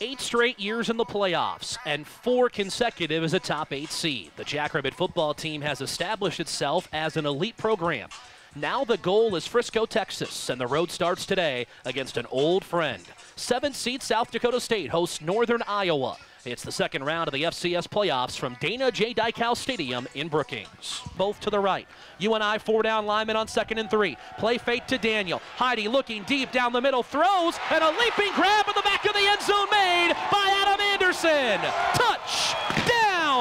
Eight straight years in the playoffs and four consecutive as a top eight seed. The Jackrabbit football team has established itself as an elite program. Now the goal is Frisco, Texas, and the road starts today against an old friend. Seventh seed South Dakota State hosts Northern Iowa. It's the second round of the FCS playoffs from Dana J. Dykhouse Stadium in Brookings. Both to the right. UNI four down lineman on second and three. Play fake to Daniel. Heide looking deep down the middle, throws, and a leaping grab in the back of the end zone made by Adam Anderson.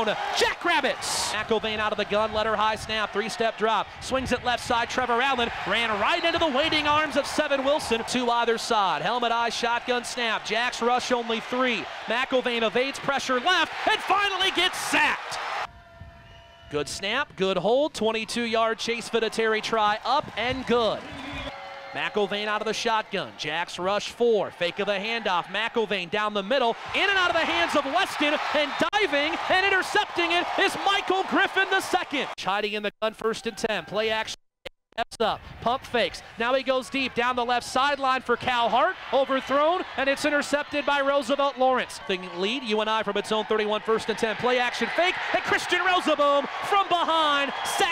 Down, Jackrabbits. McElvain out of the gun, let her high snap, three-step drop. Swings it left side, Trevor Allen ran right into the waiting arms of Seven Wilson to either side. Helmet eye, shotgun snap. Jacks rush only three. McElvain evades pressure left and finally gets sacked. Good snap, good hold, 22-yard Chase Vinatieri try, up and good. McElvain out of the shotgun. Jacks rush four. Fake of the handoff. McElvain down the middle. In and out of the hands of Weston. And diving and intercepting it is Michael Griffin the second. Hiding in the gun first and 10. Play action. Steps up, pump fakes. Now he goes deep down the left sideline for Cal Hart. Overthrown, and it's intercepted by Roosevelt Lawrence. The lead, UNI from its own 31, first and 10. Play action fake, and Christian Rozeboom from behind sacks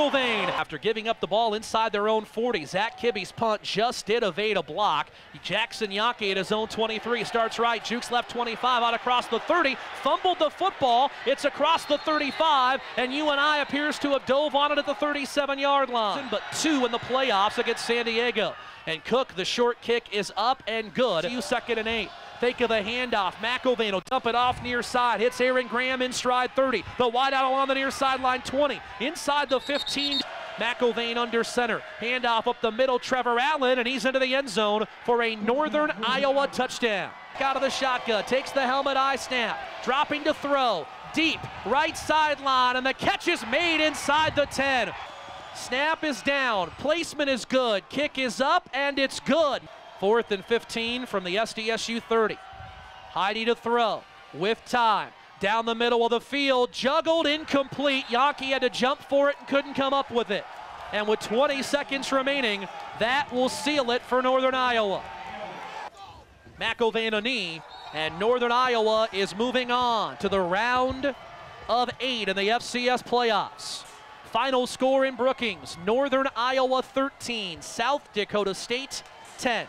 After giving up the ball inside their own 40, Zach Kibbe's punt just did evade a block. Jaxon Janke at his own 23 starts right, jukes left 25 out across the 30, fumbled the football. It's across the 35, and UNI appears to have dove on it at the 37 yard line. But two in the playoffs against San Diego. And Cook, the short kick is up and good. You second and eight. Fake of the handoff. McElvain will dump it off near side. Hits Aaron Graham in stride 30. The wide out along the near sideline 20. Inside the 15. McElvain under center. Handoff up the middle. Trevor Allen, and he's into the end zone for a Northern Iowa touchdown. Out of the shotgun. Takes the helmet eye snap. Dropping to throw. Deep. Right sideline. And the catch is made inside the 10. Snap is down. Placement is good. Kick is up, and it's good. Fourth and 15 from the SDSU 30. Heide to throw with time. Down the middle of the field, juggled, incomplete. Janke had to jump for it and couldn't come up with it. And with 20 seconds remaining, that will seal it for Northern Iowa. McElvain and Northern Iowa is moving on to the round of eight in the FCS playoffs. Final score in Brookings Northern Iowa 13, South Dakota State 10.